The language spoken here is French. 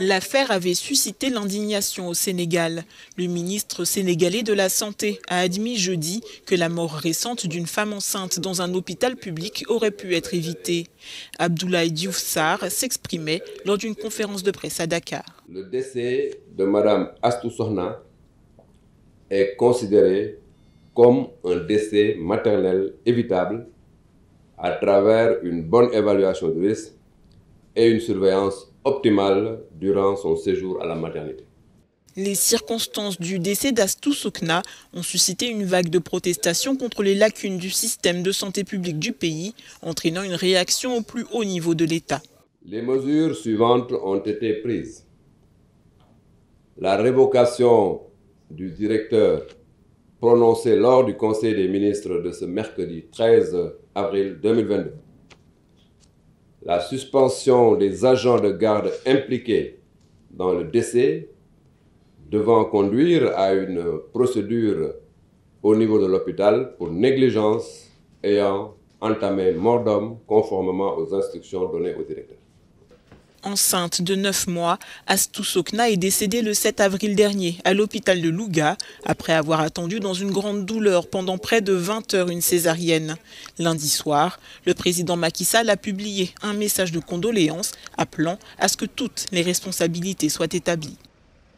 L'affaire avait suscité l'indignation au Sénégal. Le ministre sénégalais de la Santé a admis jeudi que la mort récente d'une femme enceinte dans un hôpital public aurait pu être évitée. Abdoulaye Diouf Sarr s'exprimait lors d'une conférence de presse à Dakar. Le décès de Mme Astou Sohna est considéré comme un décès maternel évitable à travers une bonne évaluation de risque et une surveillance optimale durant son séjour à la maternité. Les circonstances du décès d'Astou Sokna ont suscité une vague de protestations contre les lacunes du système de santé publique du pays, entraînant une réaction au plus haut niveau de l'État. Les mesures suivantes ont été prises. La révocation du directeur prononcée lors du Conseil des ministres de ce mercredi 13 avril 2022 la suspension des agents de garde impliqués dans le décès devant conduire à une procédure au niveau de l'hôpital pour négligence ayant entamé mort d'homme conformément aux instructions données au directeur. Enceinte de 9 mois, Astou Sokna est décédée le 7 avril dernier à l'hôpital de Louga après avoir attendu dans une grande douleur pendant près de 20 heures une césarienne. Lundi soir, le président Macky Sall a publié un message de condoléances appelant à ce que toutes les responsabilités soient établies.